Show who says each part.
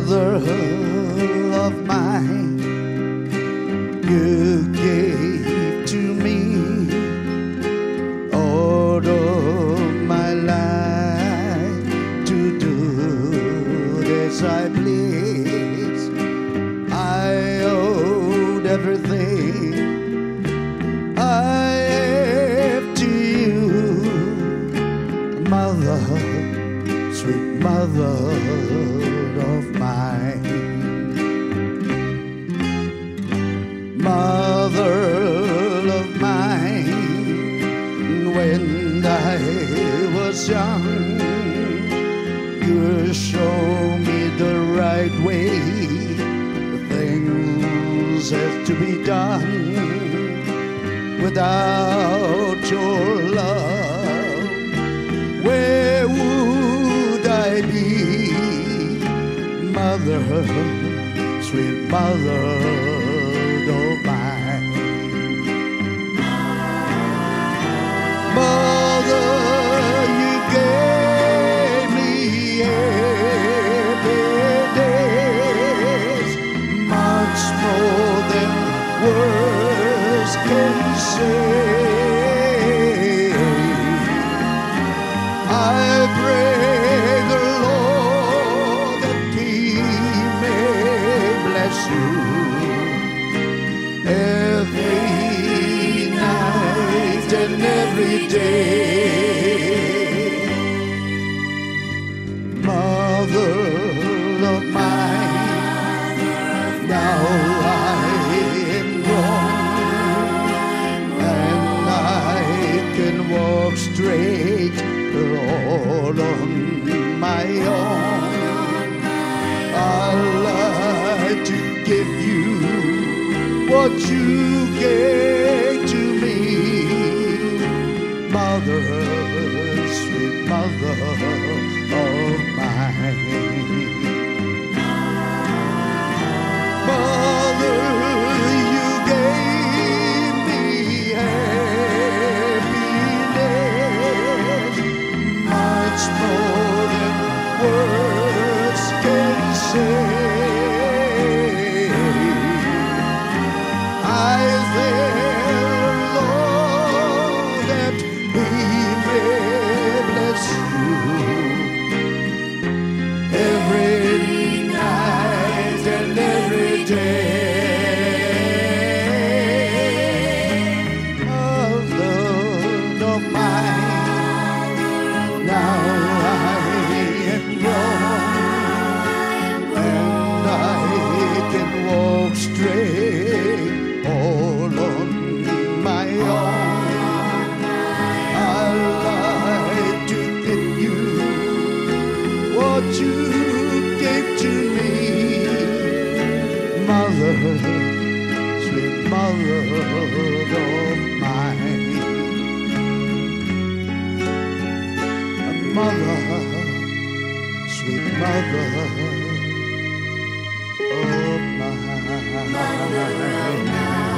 Speaker 1: Mother of mine, you gave to me all of my life to do as I please. I owed everything I have to you, Mother, sweet Mother of mine. Mother of mine, when I was young, you showed me the right way. Things have to be done without your love. Mother, sweet Mother day. Mother of mine, now I am grown and I can walk straight all on my own. I'd like to give you what you gave you gave to me, Mother, sweet Mother of mine. Mother, sweet Mother of mine.